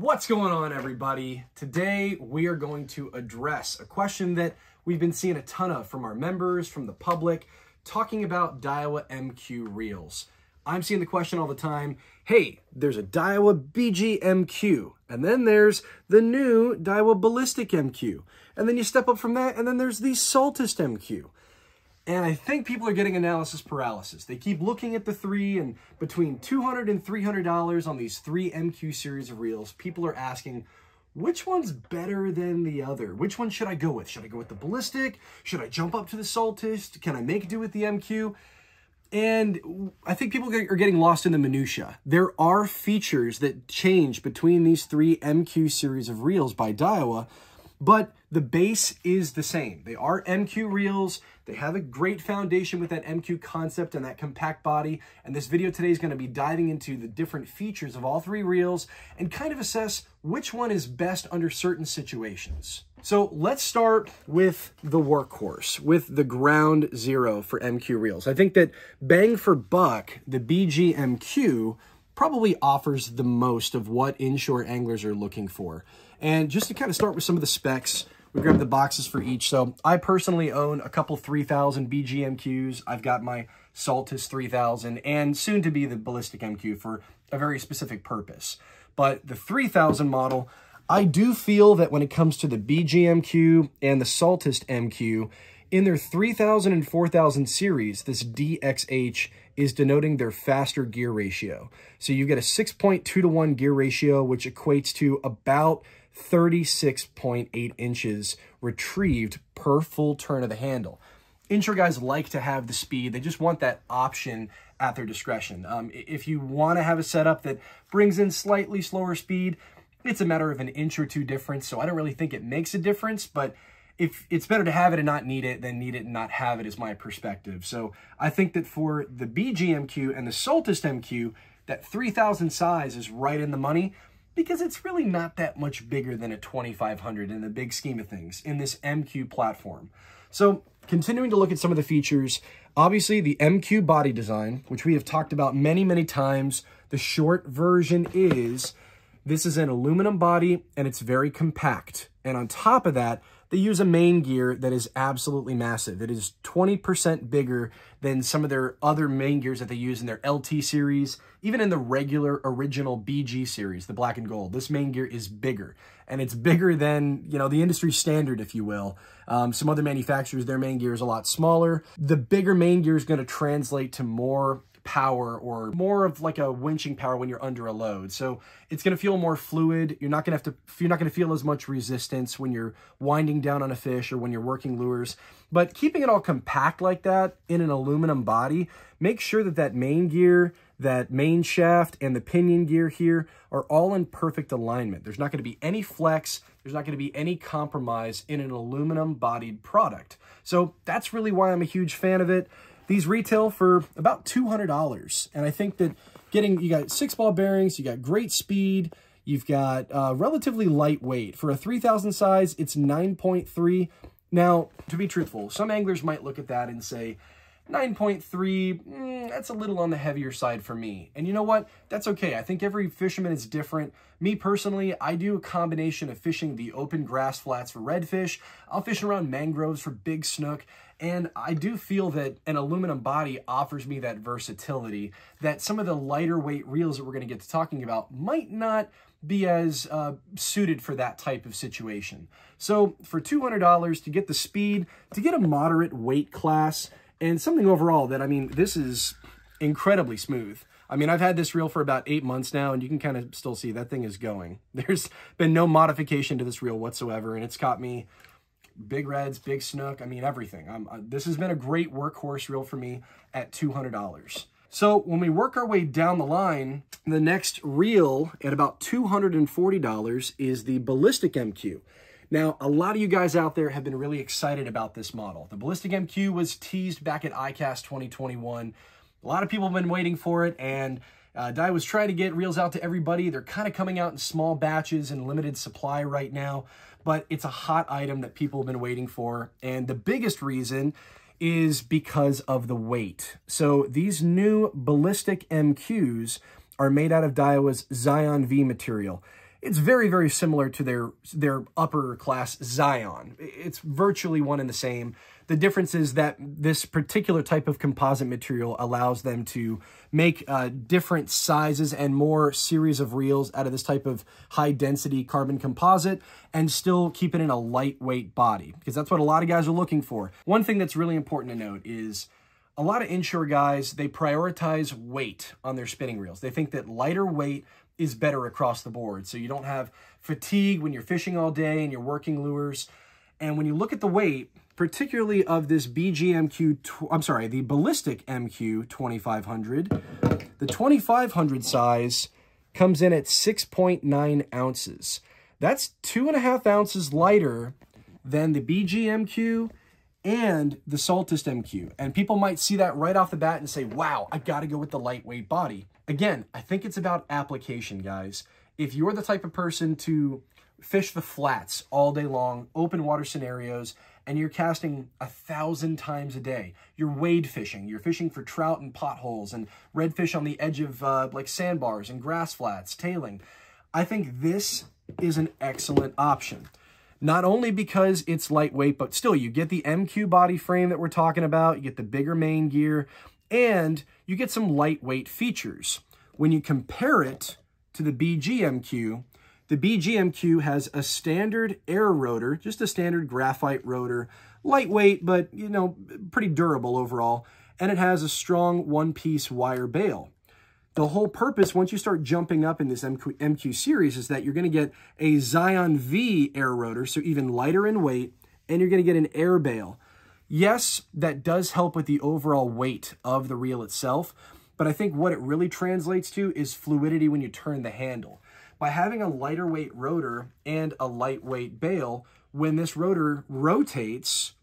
What's going on, everybody? Today, we are going to address a question that we've been seeing a ton of from our members, from the public, talking about Daiwa MQ reels. I'm seeing the question all the time, hey, there's a Daiwa BG MQ, and then there's the new Daiwa Ballistic MQ, and then you step up from that, and then there's the Saltist MQ. And I think people are getting analysis paralysis. They keep looking at the three and between $200 and $300 on these three MQ series of reels, people are asking, which one's better than the other? Which one should I go with? Should I go with the Ballistic? Should I jump up to the Saltist? Can I make do with the MQ? And I think people are getting lost in the minutia. There are features that change between these three MQ series of reels by Daiwa, but the base is the same. They are MQ reels. They have a great foundation with that MQ concept and that compact body. And this video today is going to be diving into the different features of all three reels and kind of assess which one is best under certain situations. So let's start with the workhorse, with the ground zero for MQ reels. I think that bang for buck, the BG MQ probably offers the most of what inshore anglers are looking for. And just to kind of start with some of the specs, we grabbed the boxes for each. So I personally own a couple 3000 BGMQs. I've got my Saltist 3000 and soon to be the Ballistic MQ for a very specific purpose. But the 3000 model, I do feel that when it comes to the BGMQ and the Saltist MQ, in their 3000 and 4000 series, this DXH is denoting their faster gear ratio. So you get a 6.2 to 1 gear ratio, which equates to about 36.8 inches retrieved per full turn of the handle. Inshore guys like to have the speed. They just want that option at their discretion. Um, if you want to have a setup that brings in slightly slower speed, it's a matter of an inch or two difference, so I don't really think it makes a difference, but if it's better to have it and not need it than need it and not have it is my perspective. So I think that for the BGMQ and the Saltist MQ, that 3000 size is right in the money because it's really not that much bigger than a 2500 in the big scheme of things in this MQ platform. So continuing to look at some of the features, obviously the MQ body design, which we have talked about many, many times. The short version is this is an aluminum body and it's very compact. And on top of that, they use a main gear that is absolutely massive. It is 20% bigger than some of their other main gears that they use in their LT series, even in the regular original BG series, the black and gold. This main gear is bigger, and it's bigger than, you know, the industry standard, if you will. Um, some other manufacturers, their main gear is a lot smaller. The bigger main gear is going to translate to more power or more of like a winching power when you're under a load. So it's going to feel more fluid. You're not going to have to, you're not going to feel as much resistance when you're winding down on a fish or when you're working lures. But keeping it all compact like that in an aluminum body, make sure that that main gear, that main shaft and the pinion gear here are all in perfect alignment. There's not going to be any flex. There's not going to be any compromise in an aluminum bodied product. So that's really why I'm a huge fan of it. These retail for about $200. And I think that getting, you got six ball bearings, you got great speed, you've got uh, relatively lightweight. For a 3000 size, it's 9.3. Now, to be truthful, some anglers might look at that and say, 9.3, mm, that's a little on the heavier side for me. And you know what? That's okay. I think every fisherman is different. Me personally, I do a combination of fishing the open grass flats for redfish. I'll fish around mangroves for big snook. And I do feel that an aluminum body offers me that versatility that some of the lighter weight reels that we're going to get to talking about might not be as uh, suited for that type of situation. So for $200 to get the speed, to get a moderate weight class, and something overall that, I mean, this is incredibly smooth. I mean, I've had this reel for about eight months now, and you can kind of still see that thing is going. There's been no modification to this reel whatsoever, and it's caught me big reds, big snook, I mean, everything. Uh, this has been a great workhorse reel for me at $200. So when we work our way down the line, the next reel at about $240 is the Ballistic MQ. Now, a lot of you guys out there have been really excited about this model. The Ballistic MQ was teased back at ICAST 2021. A lot of people have been waiting for it, and uh, Daiwa's trying to get reels out to everybody. They're kind of coming out in small batches and limited supply right now but it's a hot item that people have been waiting for. And the biggest reason is because of the weight. So these new ballistic MQs are made out of Daiwa's Zaion V material. It's very, very similar to their, their upper class Zaion. It's virtually one and the same. The difference is that this particular type of composite material allows them to make uh, different sizes and more series of reels out of this type of high density carbon composite and still keep it in a lightweight body because that's what a lot of guys are looking for. One thing that's really important to note is a lot of inshore guys, they prioritize weight on their spinning reels. They think that lighter weight is better across the board. So you don't have fatigue when you're fishing all day and you're working lures. And when you look at the weight, particularly of this BGMQ, I'm sorry, the Ballistic MQ 2500, the 2500 size comes in at 6.9 ounces. That's two and a half ounces lighter than the BGMQ and the Saltist MQ. And people might see that right off the bat and say, wow, I got to go with the lightweight body. Again, I think it's about application, guys. If you're the type of person to fish the flats all day long, open water scenarios, and you're casting a thousand times a day. You're wade fishing. You're fishing for trout and potholes and redfish on the edge of uh, like sandbars and grass flats, tailing. I think this is an excellent option. Not only because it's lightweight, but still you get the MQ body frame that we're talking about, you get the bigger main gear, and you get some lightweight features. When you compare it to the BGMQ, the BGMQ has a standard air rotor, just a standard graphite rotor, lightweight, but, you know, pretty durable overall, and it has a strong one-piece wire bail. The whole purpose, once you start jumping up in this MQ, MQ series, is that you're going to get a Zaion V air rotor, so even lighter in weight, and you're going to get an air bail. Yes, that does help with the overall weight of the reel itself, but I think what it really translates to is fluidity when you turn the handle by having a lighter weight rotor and a lightweight bail, when this rotor rotates,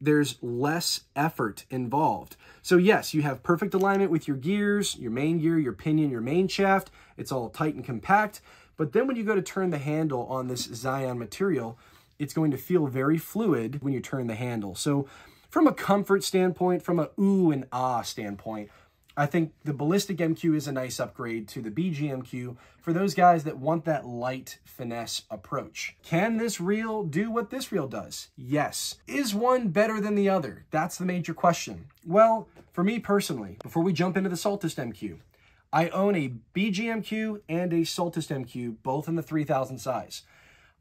there's less effort involved. So yes, you have perfect alignment with your gears, your main gear, your pinion, your main shaft. It's all tight and compact. But then when you go to turn the handle on this Zaion material, it's going to feel very fluid when you turn the handle. So from a comfort standpoint, from a ooh and ah standpoint, I think the Ballistic MQ is a nice upgrade to the BGMQ for those guys that want that light finesse approach. Can this reel do what this reel does? Yes. Is one better than the other? That's the major question. Well, for me personally, before we jump into the Saltist MQ, I own a BGMQ and a Saltist MQ, both in the 3000 size.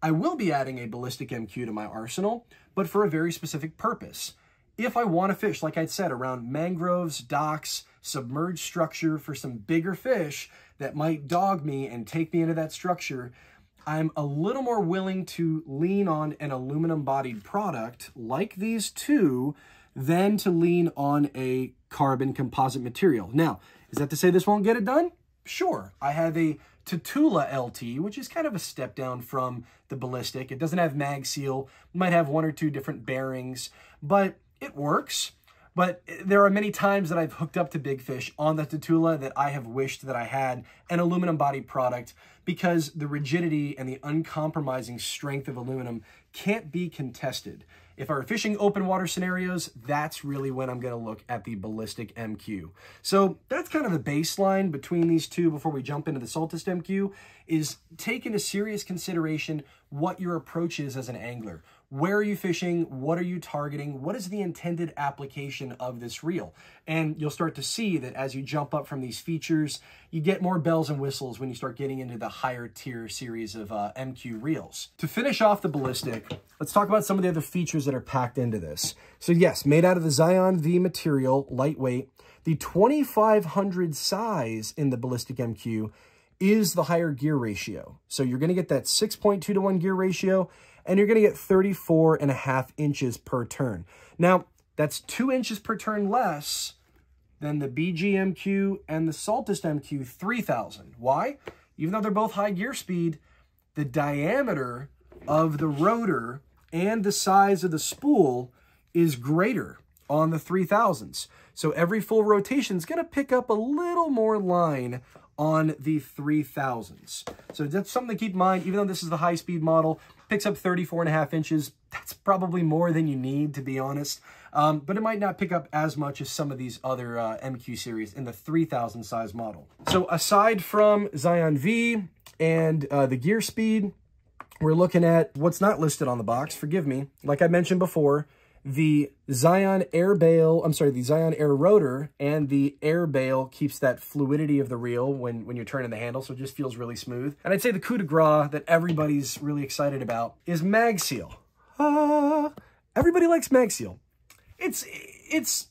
I will be adding a Ballistic MQ to my arsenal, but for a very specific purpose. If I want to fish, like I said, around mangroves, docks, submerged structure for some bigger fish that might dog me and take me into that structure, I'm a little more willing to lean on an aluminum bodied product like these two than to lean on a carbon composite material. Now, is that to say this won't get it done? Sure. I have a Tatula LT, which is kind of a step down from the Ballistic. It doesn't have mag seal, might have one or two different bearings, but it works. But there are many times that I've hooked up to big fish on the Tatula that I have wished that I had an aluminum body product because the rigidity and the uncompromising strength of aluminum can't be contested. If I were fishing open water scenarios, that's really when I'm going to look at the Ballistic MQ. So that's kind of the baseline between these two before we jump into the Saltist MQ, is take into serious consideration what your approach is as an angler. Where are you fishing? What are you targeting? What is the intended application of this reel? And you'll start to see that as you jump up from these features, you get more bells and whistles when you start getting into the higher tier series of uh, MQ reels. To finish off the Ballistic, let's talk about some of the other features that are packed into this. So yes, made out of the Zaion V material, lightweight. The 2500 size in the Ballistic MQ is the higher gear ratio. So you're going to get that 6.2 to 1 gear ratio and you're going to get 34 and a half inches per turn. Now, that's two inches per turn less than the BGMQ and the Saltist MQ 3000. Why? Even though they're both high gear speed, the diameter of the rotor and the size of the spool is greater on the 3000s. So every full rotation is going to pick up a little more line on the 3000s. So that's something to keep in mind, even though this is the high-speed model, picks up 34 and a half inches. That's probably more than you need, to be honest. Um, but it might not pick up as much as some of these other uh, MQ series in the 3000 size model. So aside from Zaion V And uh, the gear speed, we're looking at what's not listed on the box, forgive me. Like I mentioned before, the Zaion air bail, I'm sorry, the Zaion air rotor and the air bail keeps that fluidity of the reel when, when you're turning the handle, so it just feels really smooth. And I'd say the coup de grace that everybody's really excited about is MagSeal. Ah, everybody likes MagSeal. It's, it's,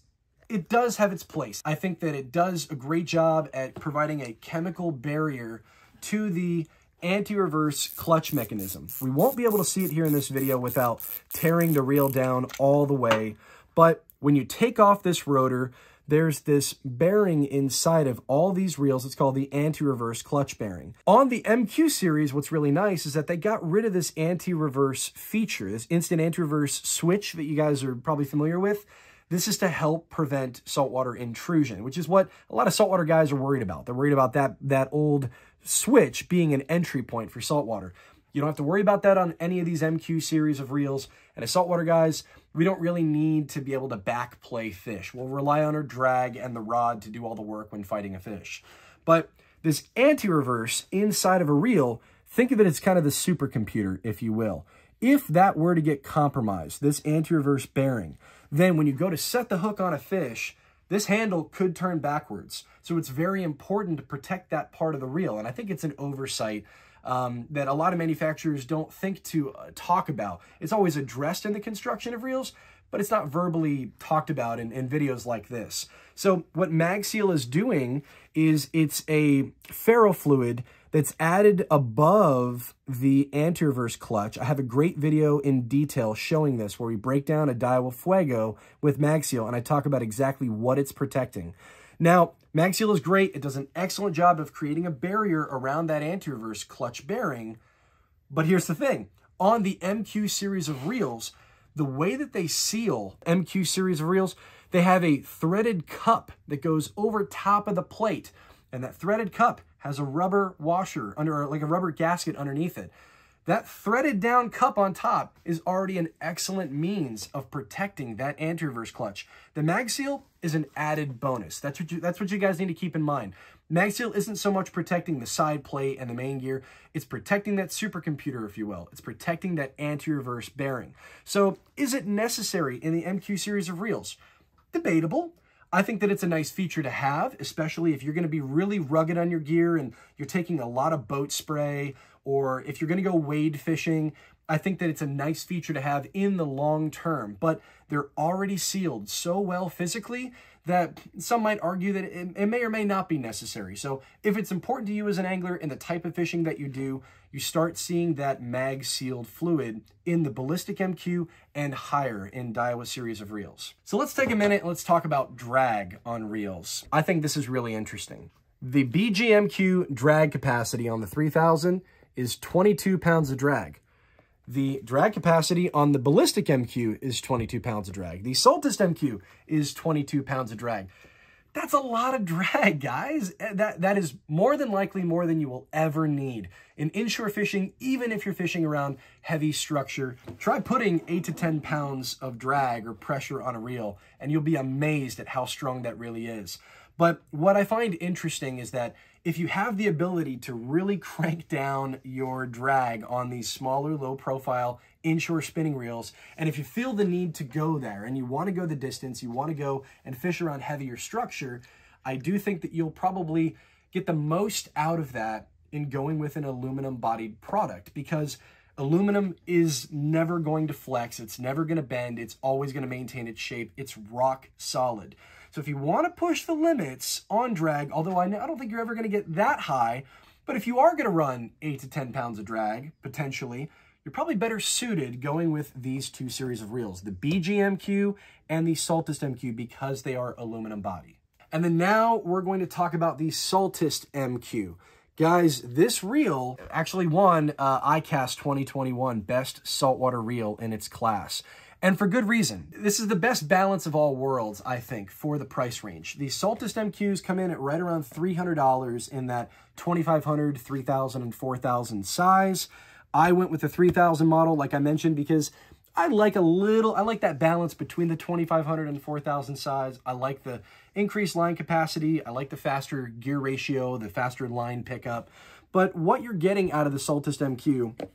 it does have its place. I think that it does a great job at providing a chemical barrier to the anti-reverse clutch mechanism. We won't be able to see it here in this video without tearing the reel down all the way, but when you take off this rotor, there's this bearing inside of all these reels. It's called the anti-reverse clutch bearing. On the MQ series, what's really nice is that they got rid of this anti-reverse feature, this instant anti-reverse switch that you guys are probably familiar with. This is to help prevent saltwater intrusion, which is what a lot of saltwater guys are worried about. They're worried about that, that old switch being an entry point for saltwater. You don't have to worry about that on any of these MQ series of reels. And as saltwater guys, we don't really need to be able to back play fish. We'll rely on our drag and the rod to do all the work when fighting a fish. But this anti-reverse inside of a reel, think of it as kind of the supercomputer, if you will. If that were to get compromised, this anti-reverse bearing, then when you go to set the hook on a fish, this handle could turn backwards. So it's very important to protect that part of the reel. And I think it's an oversight um, that a lot of manufacturers don't think to uh, talk about. It's always addressed in the construction of reels, but it's not verbally talked about in, in videos like this. So what MagSeal is doing is it's a ferrofluid that's added above the anti-reverse clutch. I have a great video in detail showing this where we break down a Daiwa Fuego with MagSeal and I talk about exactly what it's protecting. Now, MagSeal is great. It does an excellent job of creating a barrier around that anti-reverse clutch bearing. But here's the thing. On the MQ series of reels, the way that they seal MQ series of reels, they have a threaded cup that goes over top of the plate. And that threaded cup has a rubber washer under, like a rubber gasket underneath it. That threaded down cup on top is already an excellent means of protecting that anti-reverse clutch. The mag seal is an added bonus. That's what you that's what you guys need to keep in mind. Mag seal isn't so much protecting the side plate and the main gear, it's protecting that supercomputer, if you will. It's protecting that anti-reverse bearing. So is it necessary in the MQ series of reels? Debatable. I think that it's a nice feature to have, especially if you're going to be really rugged on your gear and you're taking a lot of boat spray, or if you're going to go wade fishing. I think that it's a nice feature to have in the long term, but they're already sealed so well physically that some might argue that it, it, may or may not be necessary. So if it's important to you as an angler and the type of fishing that you do, you start seeing that mag sealed fluid in the Ballistic MQ and higher in Daiwa series of reels. So let's take a minute and let's talk about drag on reels. I think this is really interesting. The BGMQ drag capacity on the 3000 is 22 pounds of drag. The drag capacity on the Ballistic MQ is 22 pounds of drag. The Saltist MQ is 22 pounds of drag. That's a lot of drag, guys. Eh, that, that is more than likely more than you will ever need. In inshore fishing, even if you're fishing around heavy structure, try putting 8 to 10 pounds of drag or pressure on a reel, and you'll be amazed at how strong that really is. But what I find interesting is that if you have the ability to really crank down your drag on these smaller, low profile inshore spinning reels, and if you feel the need to go there and you want to go the distance, you want to go and fish around heavier structure, I do think that you'll probably get the most out of that in going with an aluminum bodied product because aluminum is never going to flex. It's never going to bend. It's always going to maintain its shape. It's rock solid. So if you want to push the limits on drag, although I, I don't think you're ever going to get that high, but if you are going to run 8 to 10 pounds of drag, potentially, you're probably better suited going with these two series of reels, the BGMQ and the Saltist MQ, because they are aluminum body. And then now we're going to talk about the Saltist MQ. Guys, this reel actually won uh, ICAST 2021 Best Saltwater Reel in its class. And for good reason. This is the best balance of all worlds, I think, for the price range. The Saltist MQs come in at right around $300 in that 2500 3000 and 4000 size. I went with the 3000 model, like I mentioned, because I like a little, I like that balance between the 2500 and 4000 size. I like the increased line capacity. I like the faster gear ratio, the faster line pickup. But what you're getting out of the Saltist MQ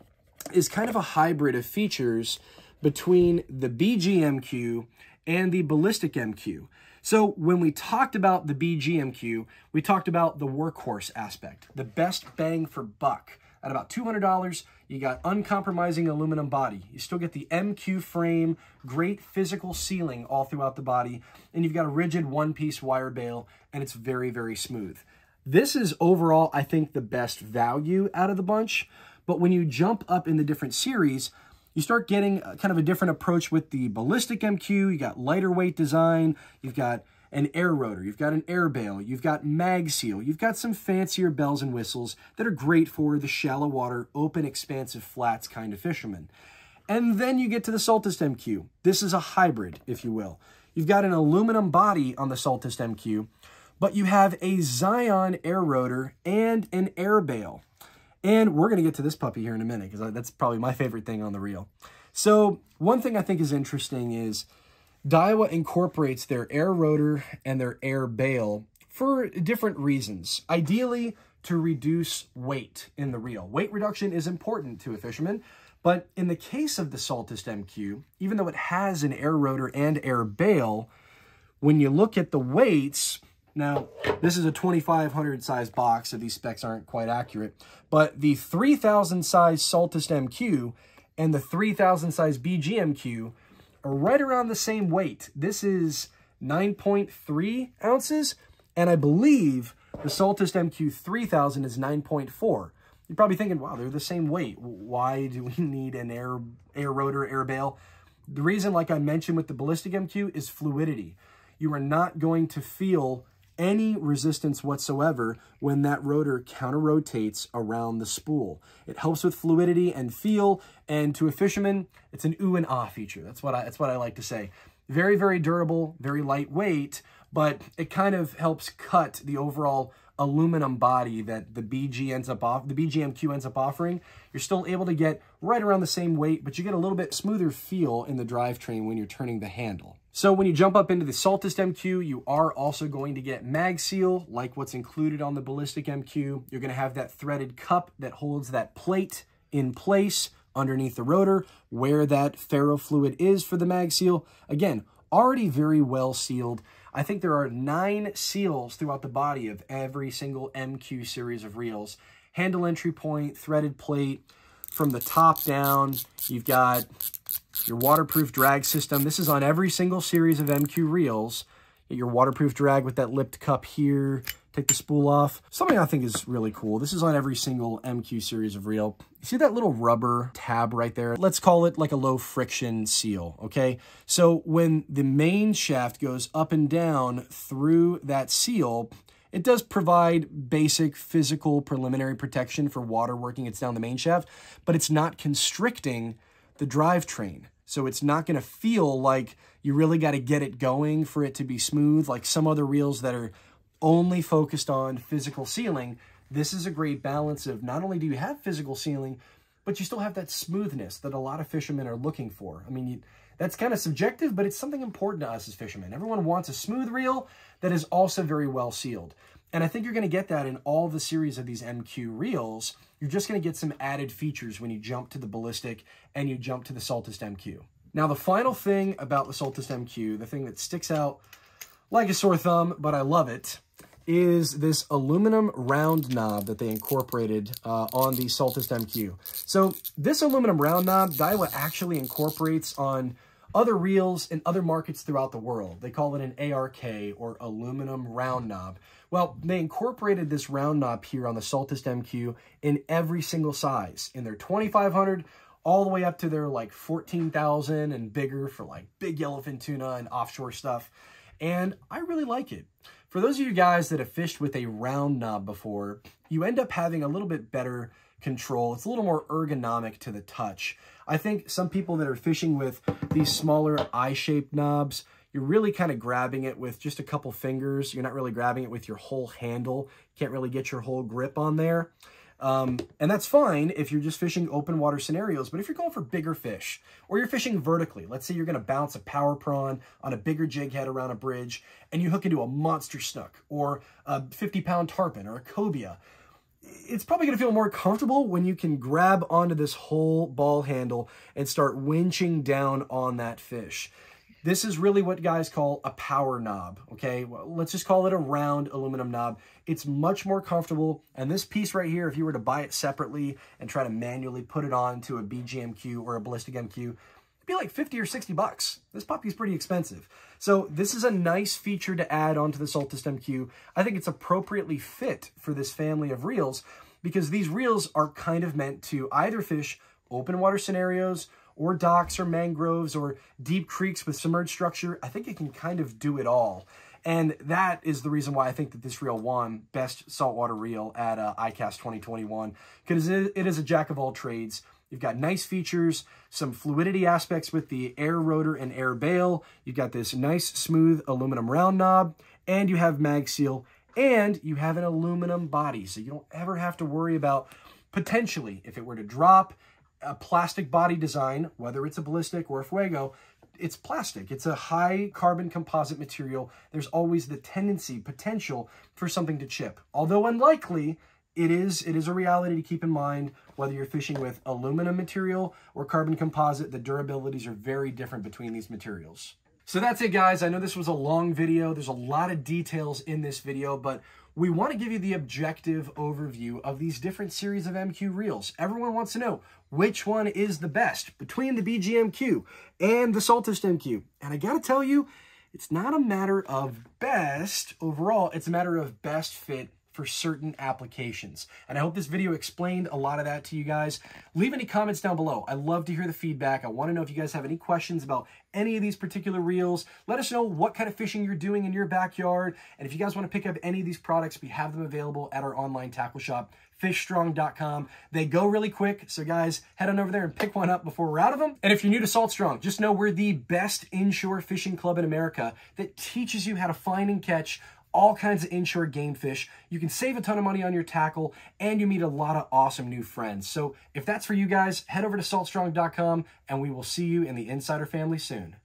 is kind of a hybrid of features between the BGMQ and the Ballistic MQ. So when we talked about the BGMQ, we talked about the workhorse aspect, the best bang for buck. At about $200, you got uncompromising aluminum body. You still get the MQ frame, great physical sealing all throughout the body, and you've got a rigid one-piece wire bail, and it's very, very smooth. This is overall, I think, the best value out of the bunch, but when you jump up in the different series, you start getting uh, kind of a different approach with the Ballistic MQ. You got lighter weight design. You've got an air rotor. You've got an air bail. You've got mag seal. You've got some fancier bells and whistles that are great for the shallow water, open, expansive flats kind of fisherman. And then you get to the Saltist MQ. This is a hybrid, if you will. You've got an aluminum body on the Saltist MQ, but you have a Zaion air rotor and an air bail. And we're going to get to this puppy here in a minute because that's probably my favorite thing on the reel. So one thing I think is interesting is Daiwa incorporates their air rotor and their air bail for different reasons. Ideally, to reduce weight in the reel. Weight reduction is important to a fisherman, but in the case of the Saltist MQ, even though it has an air rotor and air bail, when you look at the weights, now, this is a 2500 size box, so these specs aren't quite accurate, but the 3000 size Saltist MQ and the 3000 size BGMQ are right around the same weight. This is 9.3 ounces, and I believe the Saltist MQ 3000 is 9.4. You're probably thinking, wow, they're the same weight. Why do we need an air, air rotor, air bail? The reason, like I mentioned with the Ballistic MQ, is fluidity. You are not going to feel any resistance whatsoever when that rotor counter rotates around the spool. It helps with fluidity and feel, and to a fisherman, it's an ooh and ah feature. That's what I, that's what I like to say. Very, very durable, very lightweight, but it kind of helps cut the overall aluminum body that the BG ends up off, the BGMQ ends up offering. You're still able to get right around the same weight, but you get a little bit smoother feel in the drivetrain when you're turning the handle. So when you jump up into the Saltist MQ, you are also going to get mag seal, like what's included on the Ballistic MQ. You're going to have that threaded cup that holds that plate in place underneath the rotor where that ferrofluid is for the mag seal. Again, already very well sealed. I think there are nine seals throughout the body of every single MQ series of reels. Handle entry point, threaded plate, from the top down, you've got your waterproof drag system. This is on every single series of MQ reels. Your waterproof drag with that lipped cup here. Take the spool off. Something I think is really cool. This is on every single MQ series of reel. You see that little rubber tab right there? Let's call it like a low friction seal, okay? So when the main shaft goes up and down through that seal, it does provide basic physical preliminary protection for water working its down the main shaft, but it's not constricting the drivetrain. So it's not going to feel like you really got to get it going for it to be smooth, like some other reels that are only focused on physical sealing. This is a great balance of not only do you have physical sealing, but you still have that smoothness that a lot of fishermen are looking for. I mean, you, that's kind of subjective, but it's something important to us as fishermen. Everyone wants a smooth reel that is also very well sealed. And I think you're going to get that in all the series of these MQ reels. You're just going to get some added features when you jump to the Ballistic and you jump to the Saltist MQ. Now, the final thing about the Saltist MQ, the thing that sticks out like a sore thumb, but I love it, is this aluminum round knob that they incorporated uh, on the Saltist MQ. So this aluminum round knob, Daiwa actually incorporates on other reels in other markets throughout the world. They call it an ARK or aluminum round knob. Well, they incorporated this round knob here on the Saltist MQ in every single size, in their 2500 all the way up to their like 14,000 and bigger for like big yellowfin tuna and offshore stuff. And I really like it. For those of you guys that have fished with a round knob before, you end up having a little bit better control. It's a little more ergonomic to the touch. I think some people that are fishing with these smaller eye-shaped knobs, you're really kind of grabbing it with just a couple fingers. You're not really grabbing it with your whole handle. Can't really get your whole grip on there. Um, and that's fine if you're just fishing open water scenarios, but if you're going for bigger fish, or you're fishing vertically, let's say you're going to bounce a power prawn on a bigger jig head around a bridge, and you hook into a monster snook, or a 50-pound tarpon, or a cobia, it's probably going to feel more comfortable when you can grab onto this whole ball handle and start winching down on that fish. This is really what guys call a power knob, okay? Well, let's just call it a round aluminum knob. It's much more comfortable, and this piece right here, if you were to buy it separately and try to manually put it on to a BGMQ or a Ballistic MQ, be like 50 or 60 bucks. This puppy's pretty expensive. So this is a nice feature to add onto the Saltist MQ. I think it's appropriately fit for this family of reels because these reels are kind of meant to either fish open water scenarios or docks or mangroves or deep creeks with submerged structure. I think it can kind of do it all. And that is the reason why I think that this reel won Best Saltwater Reel at uh, ICAST 2021, because it is a jack of all trades. You've got nice features, some fluidity aspects with the air rotor and air bail. You've got this nice smooth aluminum round knob, and you have mag seal, and you have an aluminum body. So you don't ever have to worry about potentially, if it were to drop, a plastic body design, whether it's a ballistic or a fuego, it's plastic. It's a high carbon composite material. There's always the tendency, potential for something to chip. Although unlikely, it is it is a reality to keep in mind whether you're fishing with aluminum material or carbon composite. The durabilities are very different between these materials. So that's it, guys. I know this was a long video. There's a lot of details in this video, but we want to give you the objective overview of these different series of MQ reels. Everyone wants to know which one is the best between the BGMQ and the Saltist MQ. And I got to tell you, it's not a matter of best overall, it's a matter of best fit for certain applications. And I hope this video explained a lot of that to you guys. Leave any comments down below. I love to hear the feedback. I want to know if you guys have any questions about any of these particular reels. Let us know what kind of fishing you're doing in your backyard. And if you guys want to pick up any of these products, we have them available at our online tackle shop, fishstrong.com. They go really quick, so guys, head on over there and pick one up before we're out of them. And if you're new to Salt Strong, just know we're the best inshore fishing club in America that teaches you how to find and catch all kinds of inshore game fish. You can save a ton of money on your tackle and you meet a lot of awesome new friends. So if that's for you guys, head over to saltstrong.com and we will see you in the Insider family soon.